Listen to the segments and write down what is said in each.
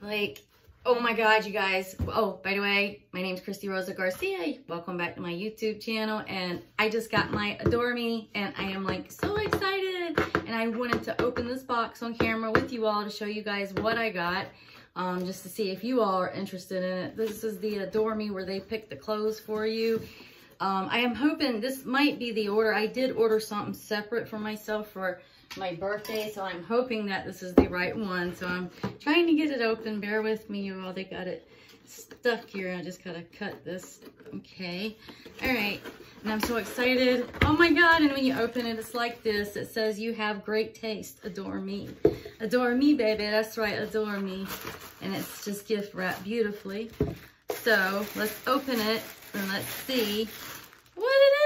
Like, oh my God, you guys. Oh, by the way, my name's Christi Rose Garcia. Welcome back to my YouTube channel. And I just got my Adore Me and I am like so excited. And I wanted to open this box on camera with you all to show you guys what I got. Um, just to see if you all are interested in it. This is the Adore Me where they pick the clothes for you. Um, I am hoping this might be the order. I did order something separate for myself for my birthday, so I'm hoping that this is the right one. So I'm trying to get it open. Bear with me, you all. They got it stuck here. I just gotta cut this. Okay. All right. And I'm so excited. Oh my God. And when you open it, it's like this. It says, you have great taste. Adore me. Adore me, baby. That's right. Adore me. And it's just gift wrapped beautifully. So let's open it and let's see what it.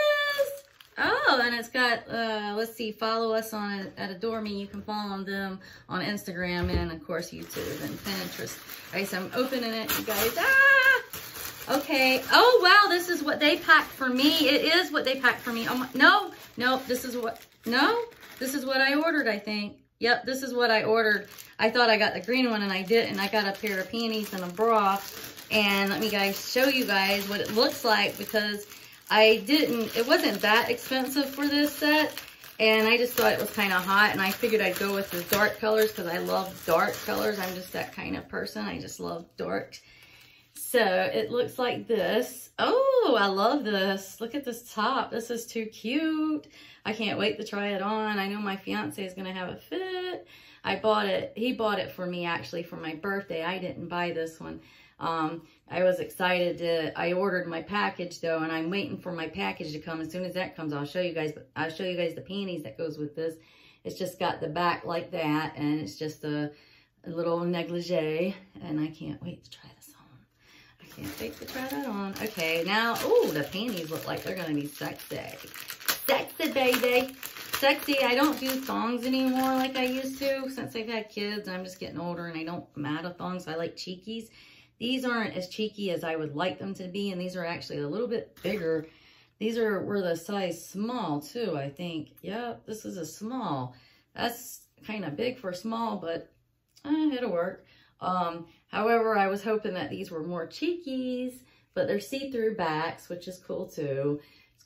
Oh, and it's got, uh, let's see, follow us on at Adore Me. You can follow them on Instagram and, of course, YouTube and Pinterest. All right, so I'm opening it, you guys. Ah! Okay. Oh, wow, this is what they packed for me. It is what they packed for me. Oh, my, no, no, this is what, no, this is what I ordered, I think. Yep, this is what I ordered. I thought I got the green one, and I didn't. I got a pair of panties and a bra. And let me guys show you guys what it looks like because I didn't, it wasn't that expensive for this set. And I just thought it was kind of hot and I figured I'd go with the dark colors because I love dark colors. I'm just that kind of person. I just love dark. So it looks like this. Oh, I love this. Look at this top. This is too cute. I can't wait to try it on. I know my fiance is going to have a fit. I bought it. He bought it for me actually for my birthday. I didn't buy this one. Um, I was excited to, I ordered my package though, and I'm waiting for my package to come. As soon as that comes, I'll show you guys, I'll show you guys the panties that goes with this. It's just got the back like that, and it's just a, a little negligee, and I can't wait to try this on. I can't wait to try that on. Okay, now, oh, the panties look like they're gonna be sexy. Sexy, baby. Sexy. I don't do thongs anymore like I used to since I've had kids. I'm just getting older and I don't matter thongs. I like cheekies. These aren't as cheeky as I would like them to be, and these are actually a little bit bigger. These are were the size small too, I think. Yep, this is a small. That's kind of big for small, but eh, it'll work. Um, however, I was hoping that these were more cheekies, but they're see-through backs, which is cool too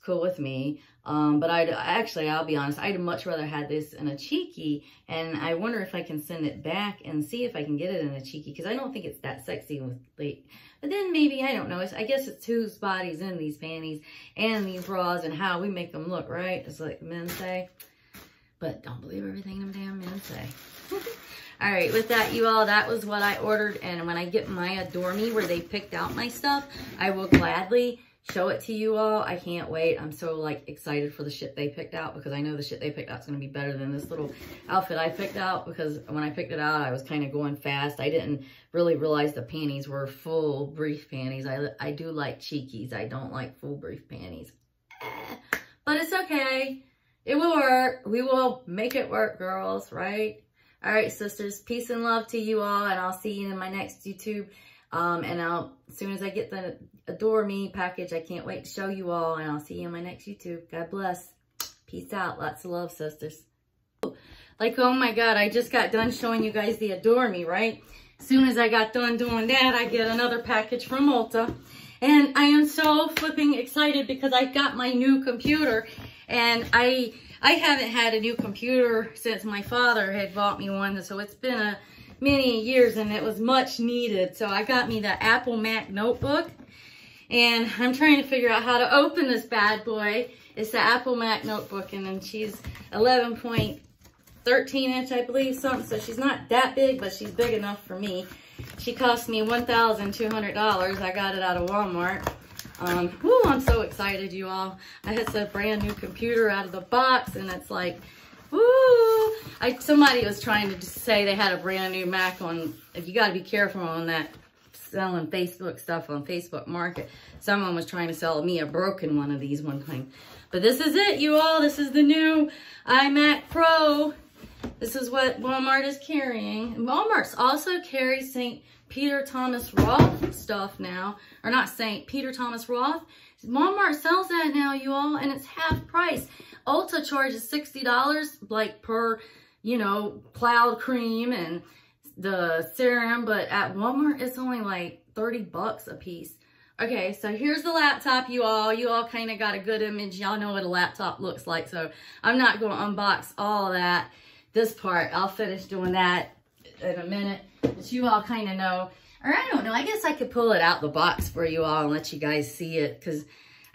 cool with me. Um, but I'd actually, I'll be honest, I'd much rather had this in a cheeky. And I wonder if I can send it back and see if I can get it in a cheeky. Because I don't think it's that sexy with late. But then maybe, I don't know. It's, I guess it's whose body's in these panties and these bras and how we make them look, right? It's like men say. But don't believe everything them damn men say. all right, with that, you all, that was what I ordered. And when I get my Adore Me where they picked out my stuff, I will gladly show it to you all. I can't wait. I'm so like excited for the shit they picked out because I know the shit they picked out is going to be better than this little outfit I picked out because when I picked it out, I was kind of going fast. I didn't really realize the panties were full brief panties. I, I do like cheekies. I don't like full brief panties. Eh, but it's okay. It will work. We will make it work, girls, right? All right, sisters. Peace and love to you all, and I'll see you in my next YouTube um, and I'll, as soon as I get the Adore Me package, I can't wait to show you all. And I'll see you on my next YouTube. God bless. Peace out. Lots of love, sisters. Like, oh my God, I just got done showing you guys the Adore Me, right? As soon as I got done doing that, I get another package from Ulta. And I am so flipping excited because I got my new computer. And I I haven't had a new computer since my father had bought me one. So it's been a many years and it was much needed. So I got me the Apple Mac notebook and I'm trying to figure out how to open this bad boy. It's the Apple Mac notebook and then she's 11.13 inch, I believe, something. So she's not that big, but she's big enough for me. She cost me $1,200. I got it out of Walmart. Um, whoo, I'm so excited, you all. I had a brand new computer out of the box and it's like Woo! I somebody was trying to say they had a brand new Mac on. If you got to be careful on that selling Facebook stuff on Facebook Market. Someone was trying to sell me a broken one of these one time. But this is it, you all. This is the new iMac Pro. This is what Walmart is carrying. Walmart's also carries St. Peter Thomas Roth stuff now. Or not St. Peter Thomas Roth. Walmart sells that now, you all, and it's half price. Ulta charges $60 like per, you know, cloud cream and the serum, but at Walmart, it's only like 30 bucks a piece. Okay, so here's the laptop, you all. You all kind of got a good image. Y'all know what a laptop looks like, so I'm not going to unbox all that. This part, I'll finish doing that in a minute. But you all kind of know, or I don't know, I guess I could pull it out the box for you all and let you guys see it, because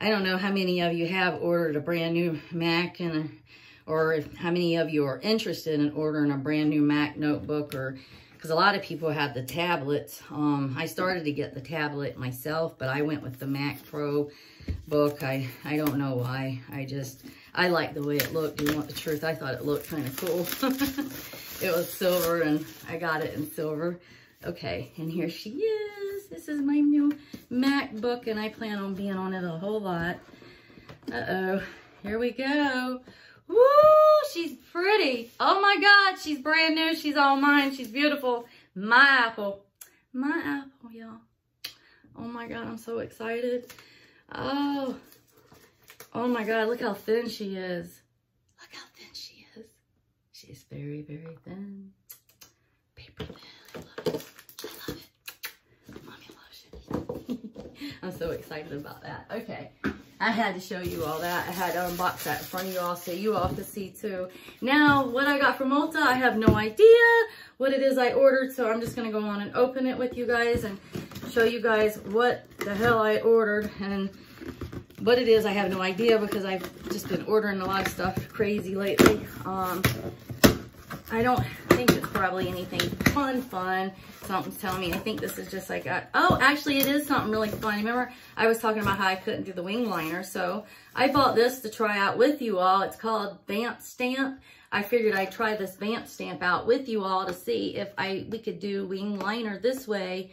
I don't know how many of you have ordered a brand new Mac and or how many of you are interested in ordering a brand new Mac notebook or because a lot of people have the tablets. Um, I started to get the tablet myself, but I went with the Mac Pro book. I, I don't know why. I just, I like the way it looked. Do you want the truth? I thought it looked kind of cool. it was silver and I got it in silver. Okay, and here she is. This is my new MacBook and I plan on being on it a whole lot. Uh-oh, here we go. Woo, she's pretty. Oh my God, she's brand new. She's all mine. She's beautiful. My apple. My apple, y'all. Oh my God, I'm so excited. Oh, oh my God, look how thin she is. Look how thin she is. She's very, very thin. Paper thin. I love it. I love it. Mommy loves it. I'm so excited about that. Okay. I had to show you all that. I had to unbox that in front of you all so you all could see too. Now, what I got from Ulta, I have no idea what it is I ordered, so I'm just going to go on and open it with you guys and show you guys what the hell I ordered and what it is. I have no idea because I've just been ordering a lot of stuff crazy lately. Um, I don't think it's probably anything fun, fun. Something's telling me. I think this is just like, a, oh, actually it is something really fun. Remember, I was talking about how I couldn't do the wing liner. So I bought this to try out with you all. It's called Vamp Stamp. I figured I'd try this Vamp Stamp out with you all to see if I we could do wing liner this way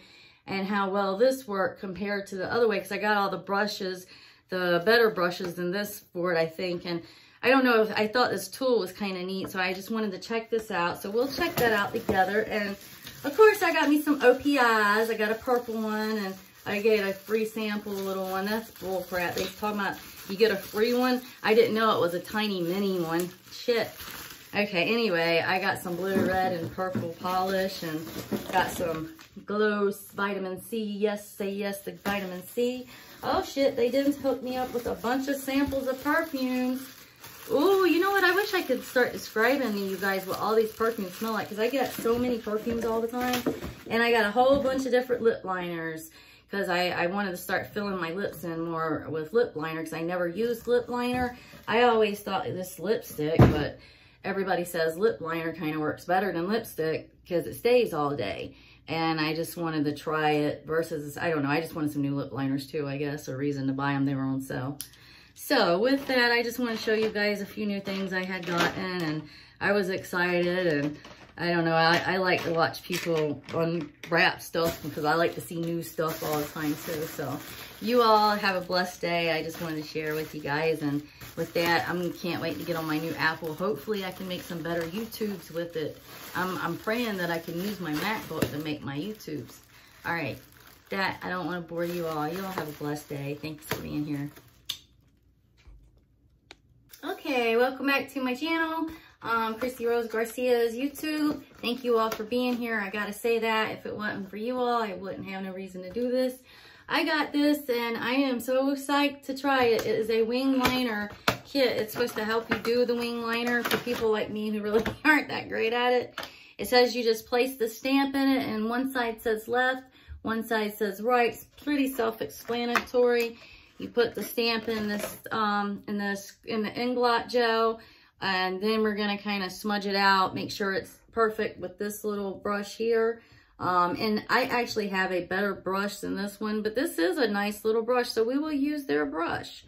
and how well this worked compared to the other way. Because I got all the brushes, the better brushes than this board, I think. And I don't know if I thought this tool was kind of neat, so I just wanted to check this out. So we'll check that out together. And of course, I got me some OPIs. I got a purple one, and I get a free sample little one. That's bull crap. They're talking about you get a free one. I didn't know it was a tiny mini one. Shit. Okay, anyway, I got some blue, red, and purple polish, and got some Glow Vitamin C. Yes, say yes to vitamin C. Oh shit, they didn't hook me up with a bunch of samples of perfumes. Oh, you know what? I wish I could start describing to you guys what all these perfumes smell like because I get so many perfumes all the time. And I got a whole bunch of different lip liners because I, I wanted to start filling my lips in more with lip liner because I never used lip liner. I always thought this lipstick, but everybody says lip liner kind of works better than lipstick because it stays all day. And I just wanted to try it versus, I don't know, I just wanted some new lip liners too, I guess, a reason to buy them their on sale. So with that, I just want to show you guys a few new things I had gotten and I was excited and I don't know, I, I like to watch people unwrap stuff because I like to see new stuff all the time too. So you all have a blessed day. I just wanted to share with you guys and with that, I can't wait to get on my new Apple. Hopefully I can make some better YouTubes with it. I'm, I'm praying that I can use my MacBook to make my YouTubes. All right, that, I don't want to bore you all. You all have a blessed day. Thanks for being here. Okay, welcome back to my channel. Um, Christi Rose Garcia's YouTube. Thank you all for being here. I gotta say that. If it wasn't for you all, I wouldn't have no reason to do this. I got this and I am so psyched to try it. It is a wing liner kit. It's supposed to help you do the wing liner for people like me who really aren't that great at it. It says you just place the stamp in it and one side says left, one side says right. It's pretty self-explanatory. You put the stamp in this, um, in this, in the Inglot gel, and then we're gonna kind of smudge it out, make sure it's perfect with this little brush here. Um, and I actually have a better brush than this one, but this is a nice little brush, so we will use their brush.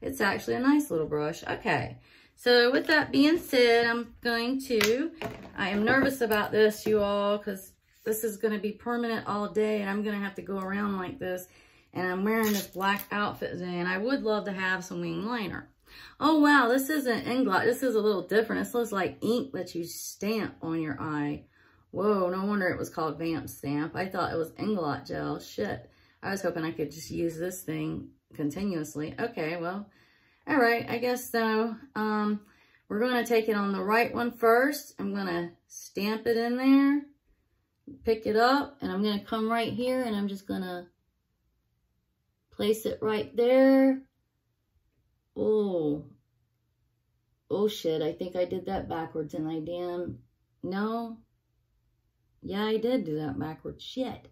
It's actually a nice little brush. Okay, so with that being said, I'm going to, I am nervous about this, you all, because this is going to be permanent all day, and I'm going to have to go around like this and I'm wearing this black outfit today, and I would love to have some wing liner. Oh, wow, this isn't Inglot. This is a little different. This looks like ink that you stamp on your eye. Whoa, no wonder it was called Vamp Stamp. I thought it was Inglot gel. Shit. I was hoping I could just use this thing continuously. Okay, well, all right, I guess so. Um, we're going to take it on the right one first. I'm going to stamp it in there. pick it up and I'm going to come right here and I'm just going to place it right there. Oh, oh shit, I think I did that backwards and I damn, no. Yeah, I did do that backwards, shit.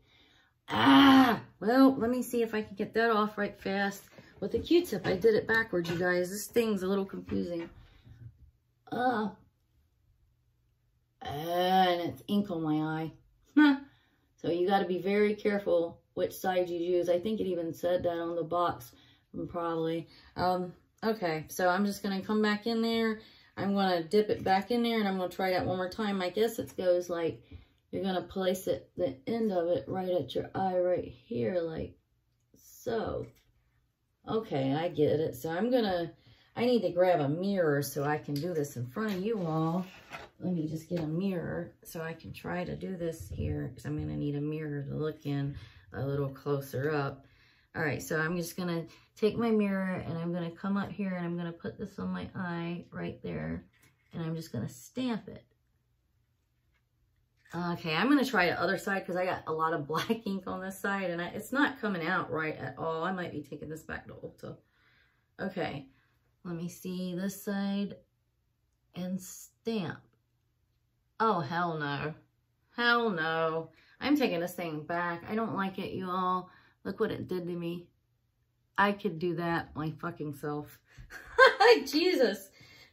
Ah, well, let me see if I can get that off right fast. With the Q-tip, I did it backwards, you guys. This thing's a little confusing. Uh, and it's ink on my eye. so you got to be very careful which side you use. I think it even said that on the box, probably. Um, okay, so I'm just going to come back in there. I'm going to dip it back in there, and I'm going to try that one more time. I guess it goes like, you're going to place it, the end of it right at your eye right here, like so. Okay, I get it. So I'm going to, I need to grab a mirror so I can do this in front of you all. Let me just get a mirror so I can try to do this here because I'm going to need a mirror to look in a little closer up. All right, so I'm just gonna take my mirror and I'm gonna come up here and I'm gonna put this on my eye right there and I'm just gonna stamp it. Okay, I'm gonna try the other side because I got a lot of black ink on this side and I, it's not coming out right at all. I might be taking this back to Ulta. Okay, let me see this side and stamp. Oh, hell no. Hell no. I'm taking this thing back. I don't like it, you all. Look what it did to me. I could do that my fucking self. Jesus.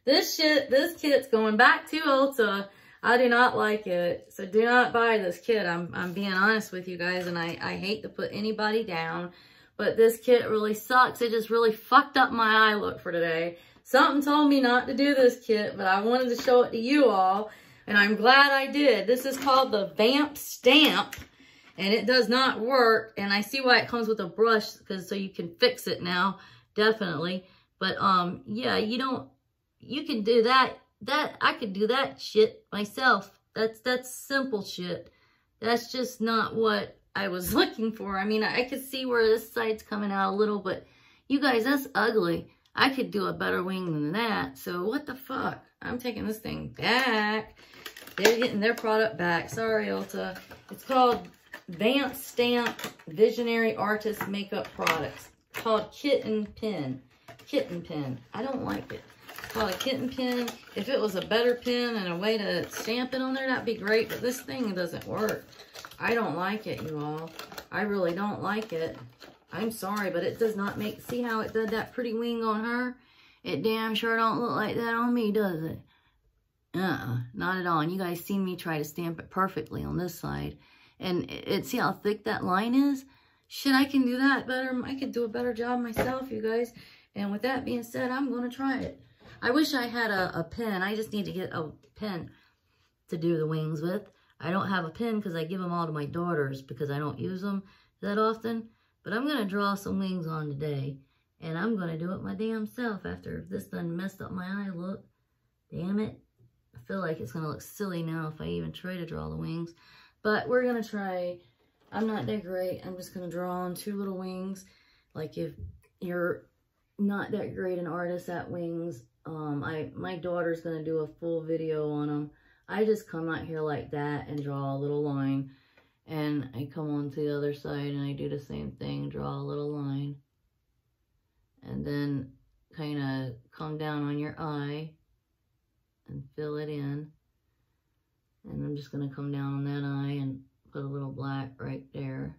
This shit, this kit's going back to Ulta. I do not like it. So do not buy this kit. I'm, I'm being honest with you guys. And I, I hate to put anybody down. But this kit really sucks. It just really fucked up my eye look for today. Something told me not to do this kit. But I wanted to show it to you all. And I'm glad I did. This is called the Vamp Stamp. And it does not work. And I see why it comes with a brush. because So you can fix it now. Definitely. But um, yeah, you don't, you can do that. That, I could do that shit myself. That's, that's simple shit. That's just not what I was looking for. I mean, I could see where this side's coming out a little, but you guys, that's ugly. I could do a better wing than that. So what the fuck? I'm taking this thing back. They're getting their product back. Sorry, Ulta. It's called Vamp Stamp Visionary Artist Makeup Products. Called Kitten Pen. Kitten Pen. I don't like it. It's called a kitten pen. If it was a better pen and a way to stamp it on there, that'd be great. But this thing doesn't work. I don't like it, you all. I really don't like it. I'm sorry, but it does not make... See how it did that pretty wing on her? It damn sure don't look like that on me, does it? Uh-uh, not at all. And you guys seen me try to stamp it perfectly on this side. And it, see how thick that line is? Shit, I can do that better. I could do a better job myself, you guys. And with that being said, I'm going to try it. I wish I had a, a pen. I just need to get a pen to do the wings with. I don't have a pen because I give them all to my daughters because I don't use them that often. But I'm going to draw some wings on today. And I'm going to do it my damn self after this done messed up my eye look. Damn it. I feel like it's going to look silly now if I even try to draw the wings. But we're going to try. I'm not that great. I'm just going to draw on two little wings. Like if you're not that great an artist at wings, um, I my daughter's going to do a full video on them. I just come out here like that and draw a little line. And I come on to the other side and I do the same thing, draw a little line. And then kind of come down on your eye and fill it in. And I'm just going to come down on that eye and put a little black right there.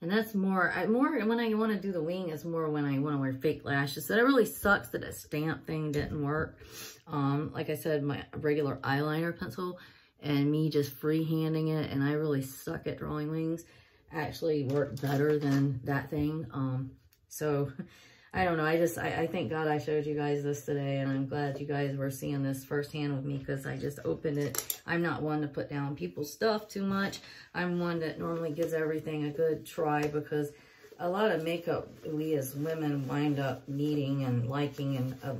And that's more, I more when I want to do the wing is more when I want to wear fake lashes. So it really sucks that a stamp thing didn't work. Um, like I said, my regular eyeliner pencil and me just freehanding it and I really suck at drawing wings actually worked better than that thing. Um, so I don't know. I just, I, I thank God I showed you guys this today, and I'm glad you guys were seeing this firsthand with me because I just opened it. I'm not one to put down people's stuff too much. I'm one that normally gives everything a good try because a lot of makeup we as women wind up needing and liking and uh,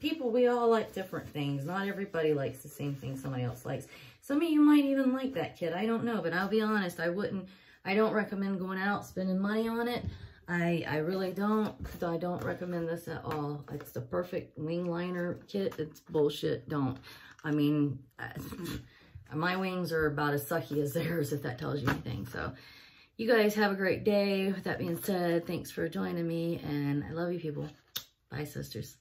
people, we all like different things. Not everybody likes the same thing somebody else likes. Some of you might even like that kit. I don't know, but I'll be honest. I wouldn't, I don't recommend going out spending money on it. I, I really don't. So I don't recommend this at all. It's the perfect wing liner kit. It's bullshit. Don't. I mean, My wings are about as sucky as theirs, if that tells you anything. So you guys have a great day. With that being said, thanks for joining me, and I love you people. Bye, sisters.